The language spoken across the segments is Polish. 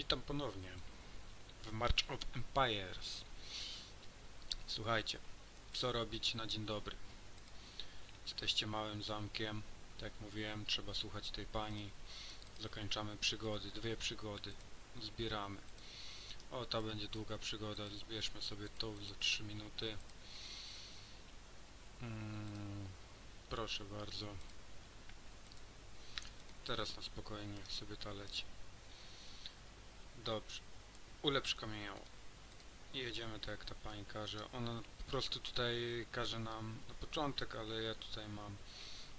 Witam ponownie w March of Empires. Słuchajcie, co robić na dzień dobry? Jesteście małym zamkiem, tak jak mówiłem, trzeba słuchać tej pani. Zakończamy przygody, dwie przygody, zbieramy. O, ta będzie długa przygoda, zbierzmy sobie tą za 3 minuty. Mm, proszę bardzo. Teraz na spokojnie, sobie ta leci. Dobrze. Ulepsz kamieniało. I jedziemy tak jak ta pani każe. Ona po prostu tutaj każe nam na początek, ale ja tutaj mam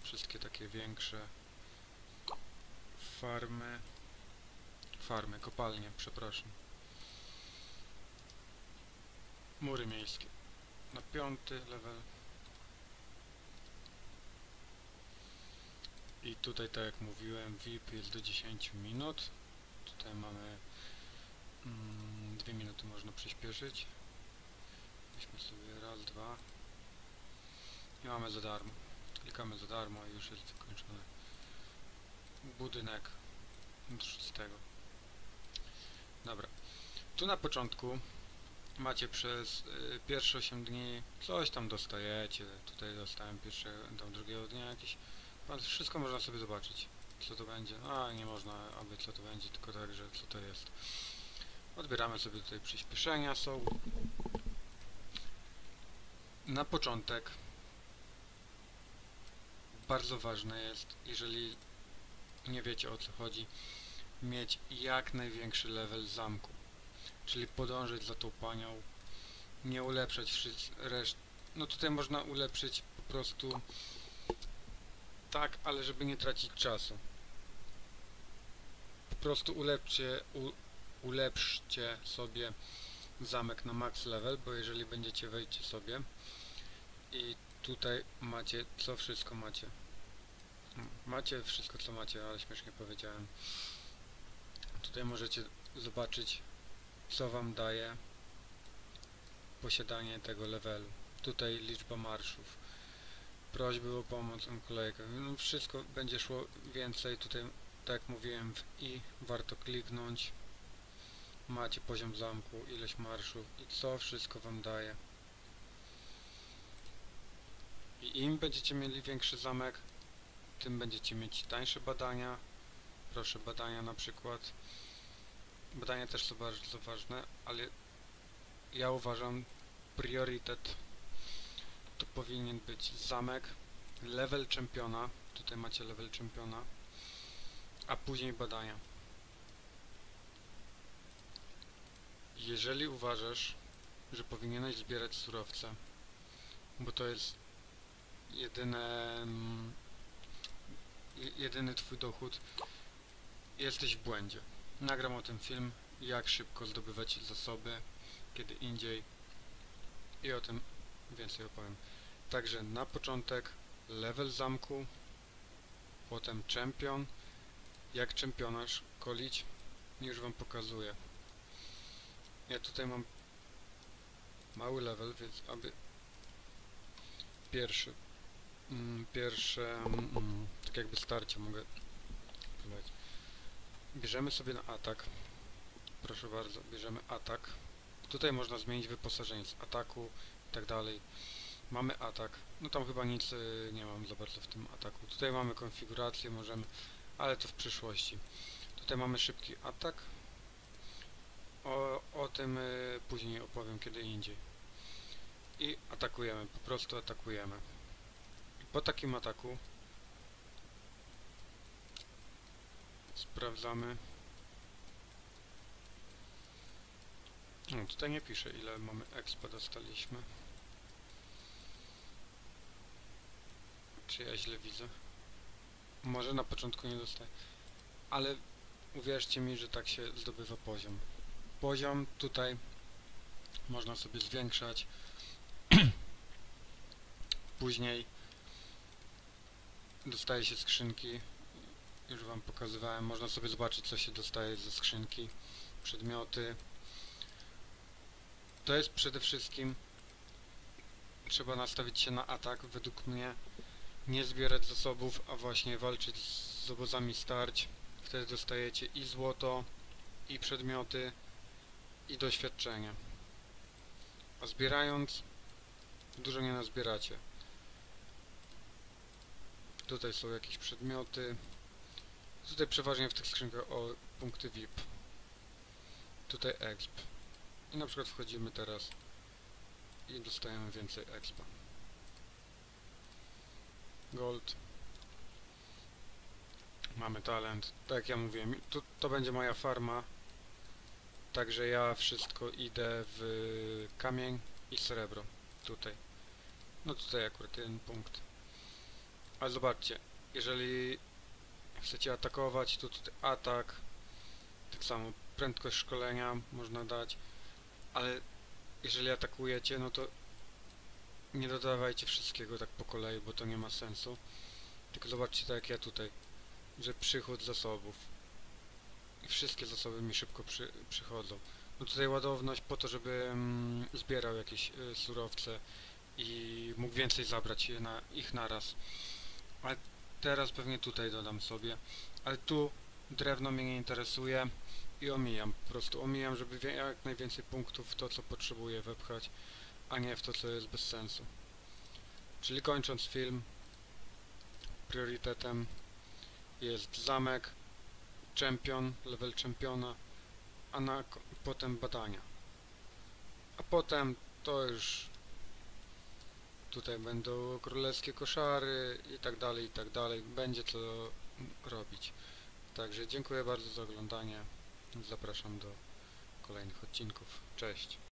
wszystkie takie większe farmy. Farmy, kopalnie, przepraszam. Mury miejskie. Na piąty level. I tutaj tak jak mówiłem, VIP jest do 10 minut. Tutaj mamy dwie minuty można przyspieszyć. Weźmy sobie raz, dwa. I mamy za darmo. Klikamy za darmo i już jest wykończony budynek z tego. Dobra. Tu na początku macie przez y, pierwsze 8 dni coś tam dostajecie. Tutaj dostałem pierwszego, tam drugiego dnia jakieś. Wszystko można sobie zobaczyć. Co to będzie. A nie można, aby co to będzie, tylko tak, że co to jest. Odbieramy sobie tutaj przyspieszenia są. Na początek bardzo ważne jest, jeżeli nie wiecie o co chodzi, mieć jak największy level zamku. Czyli podążyć za tą panią, nie ulepszać reszt. No tutaj można ulepszyć po prostu tak, ale żeby nie tracić czasu. Po prostu ulepszcie, u, ulepszcie sobie zamek na max level, bo jeżeli będziecie wejdźcie sobie i tutaj macie, co wszystko macie. Macie wszystko co macie, ale śmiesznie powiedziałem. Tutaj możecie zobaczyć co wam daje posiadanie tego levelu. Tutaj liczba marszów. Prośby o pomoc, kolejkę. No wszystko będzie szło więcej. Tutaj, tak jak mówiłem, w i warto kliknąć macie poziom zamku, ilość marszów i co wszystko wam daje. I im będziecie mieli większy zamek, tym będziecie mieć tańsze badania. Proszę, badania na przykład. Badania też są bardzo ważne, ale ja uważam priorytet to powinien być zamek, level czempiona, tutaj macie level czempiona, a później badania. Jeżeli uważasz, że powinieneś zbierać surowce, bo to jest jedyne, mm, jedyny twój dochód, jesteś w błędzie. Nagram o tym film, jak szybko zdobywać zasoby, kiedy indziej i o tym więcej opowiem. Także na początek level zamku, potem czempion, jak czempionaż kolić, już wam pokazuję. Ja tutaj mam mały level, więc aby pierwszy mm, pierwsze mm, tak jakby starcie mogę prowadzić. Bierzemy sobie na atak. Proszę bardzo, bierzemy atak. Tutaj można zmienić wyposażenie z ataku i tak dalej. Mamy atak. No tam chyba nic y, nie mam za bardzo w tym ataku. Tutaj mamy konfigurację, możemy, ale to w przyszłości. Tutaj mamy szybki atak. O, o tym y, później opowiem kiedy indziej. I atakujemy, po prostu atakujemy. Po takim ataku sprawdzamy. No, tutaj nie pisze ile mamy expa dostaliśmy. Czy ja źle widzę? Może na początku nie dostaję. Ale uwierzcie mi, że tak się zdobywa poziom poziom tutaj można sobie zwiększać. Później dostaje się skrzynki. Już wam pokazywałem. Można sobie zobaczyć co się dostaje ze skrzynki. Przedmioty. To jest przede wszystkim trzeba nastawić się na atak. Według mnie nie zbierać zasobów a właśnie walczyć z obozami starć. Wtedy dostajecie i złoto i przedmioty i doświadczenie. A zbierając dużo nie nazbieracie. Tutaj są jakieś przedmioty. Tutaj przeważnie w tych skrzynkach o punkty VIP. Tutaj exp. I na przykład wchodzimy teraz i dostajemy więcej expa. Gold. Mamy talent. Tak jak ja mówiłem, to, to będzie moja farma. Także ja wszystko idę w kamień i srebro. Tutaj. No tutaj akurat jeden punkt. Ale zobaczcie, jeżeli chcecie atakować, to tutaj atak. Tak samo prędkość szkolenia można dać. Ale jeżeli atakujecie, no to nie dodawajcie wszystkiego tak po kolei, bo to nie ma sensu. Tylko zobaczcie tak jak ja tutaj, że przychód zasobów. I wszystkie zasoby mi szybko przy, przychodzą. No tutaj ładowność po to, żeby mm, zbierał jakieś y, surowce i mógł więcej zabrać je na, ich naraz. Ale teraz pewnie tutaj dodam sobie. Ale tu drewno mnie nie interesuje i omijam. Po prostu omijam, żeby jak najwięcej punktów w to, co potrzebuję wepchać, a nie w to, co jest bez sensu. Czyli kończąc film, priorytetem jest zamek, czempion, level czempiona, a na, potem badania. A potem to już tutaj będą królewskie koszary i tak dalej, i tak dalej. Będzie co robić. Także dziękuję bardzo za oglądanie. Zapraszam do kolejnych odcinków. Cześć.